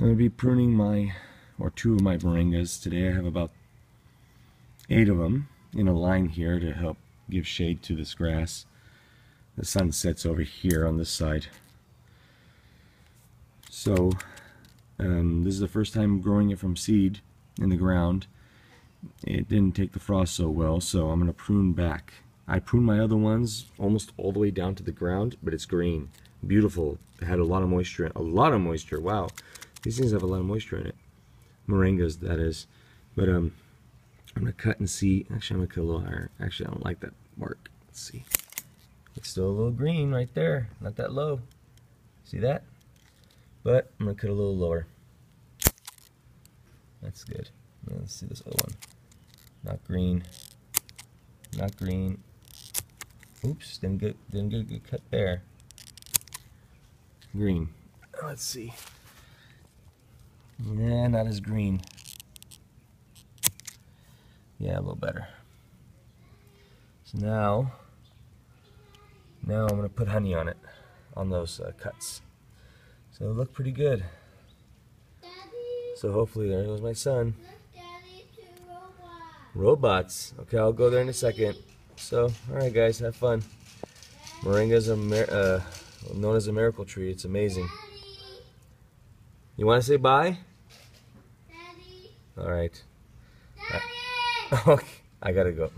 I'm going to be pruning my, or two of my moringas today. I have about eight of them in a line here to help give shade to this grass. The sun sets over here on this side. So, um, this is the first time growing it from seed in the ground. It didn't take the frost so well, so I'm going to prune back. I pruned my other ones almost all the way down to the ground, but it's green. Beautiful. It had a lot of moisture. A lot of moisture. Wow. These things have a lot of moisture in it. Moringas, that is. But um, I'm going to cut and see. Actually, I'm going to cut a little higher. Actually, I don't like that bark. Let's see. It's still a little green right there. Not that low. See that? But I'm going to cut a little lower. That's good. Let's see this other one. Not green. Not green. Oops, didn't get didn't get a good cut there. Green. Let's see. Yeah, not as green. Yeah, a little better. So now, now I'm gonna put honey on it, on those uh, cuts. So they look pretty good. Daddy, So hopefully, there goes my son. Robots. Okay, I'll go there in a second. So, alright guys, have fun. Moringa is a uh, known as a miracle tree. It's amazing. You want to say bye? Daddy, Alright. Daddy. Okay, I gotta go.